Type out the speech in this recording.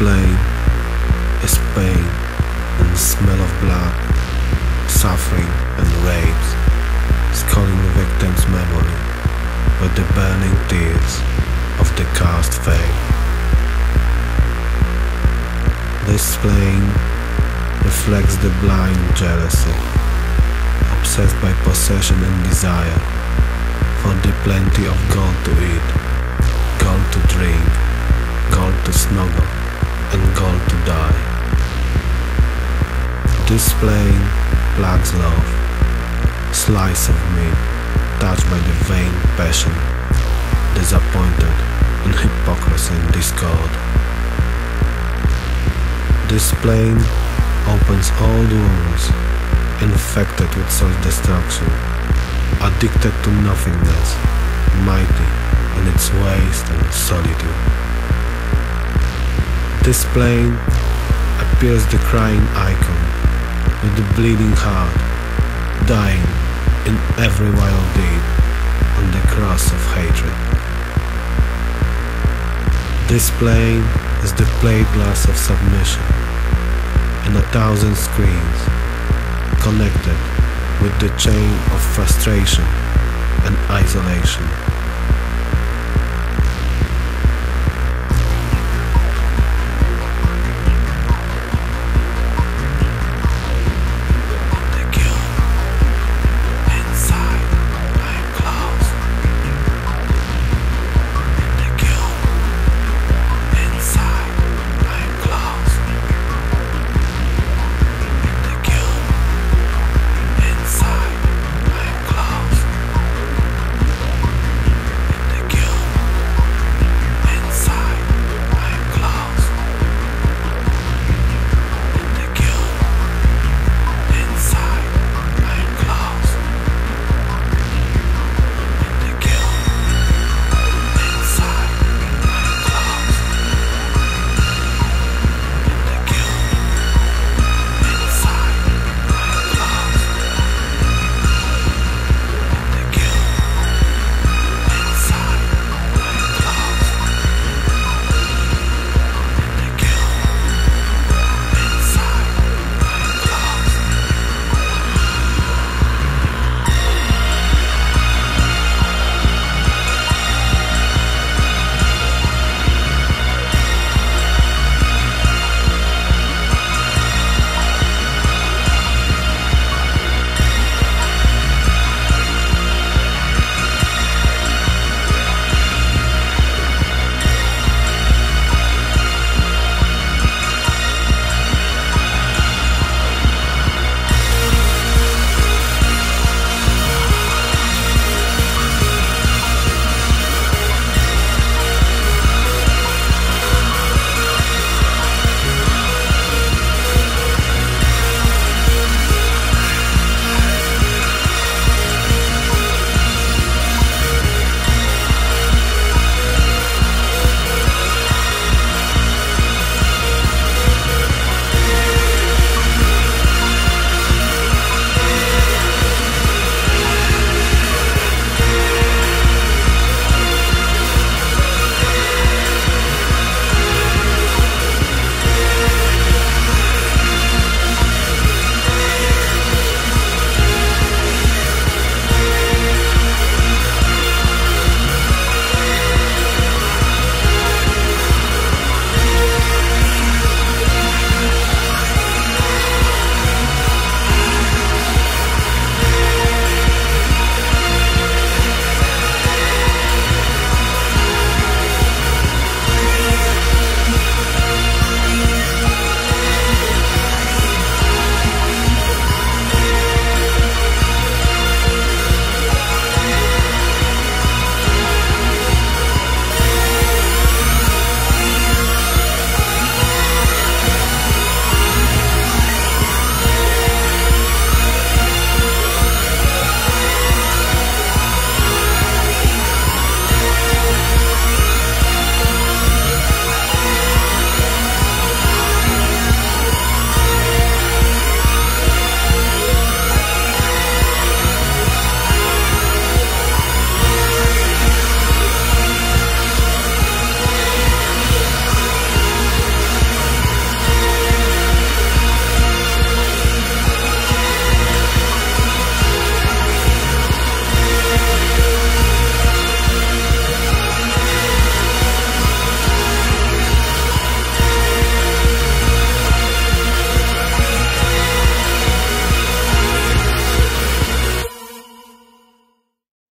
plane is pain and the smell of blood, suffering and rapes, sculling the victim's memory with the burning tears of the cast fate. This plane reflects the blind jealousy, obsessed by possession and desire for the plenty of gold to eat, This plane lacks love, slice of meat, touched by the vain passion, disappointed in hypocrisy and discord. This plane opens all wounds, infected with self-destruction, addicted to nothingness, mighty in its waste and solitude. This plane appears the crying icon with the bleeding heart, dying in every wild deed on the cross of hatred. This plane is the plate glass of submission and a thousand screens connected with the chain of frustration and isolation.